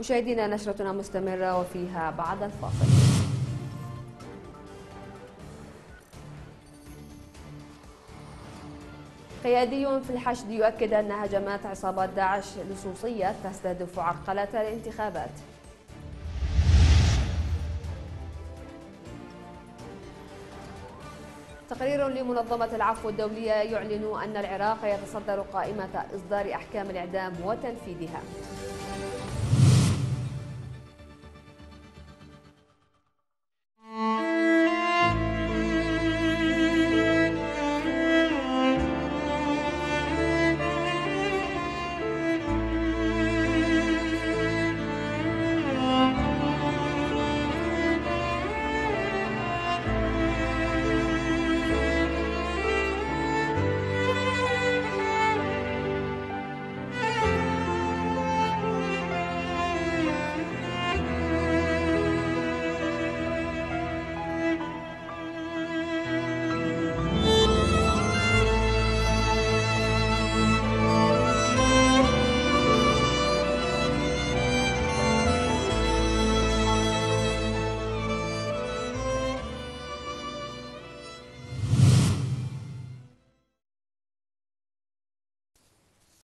مشاهدينا نشرتنا مستمرة وفيها بعد الفاصل. قيادي في الحشد يؤكد أن هجمات عصابات داعش لصوصية تستهدف عرقلة الانتخابات. تقرير لمنظمة العفو الدولية يعلن أن العراق يتصدر قائمة إصدار أحكام الإعدام وتنفيذها.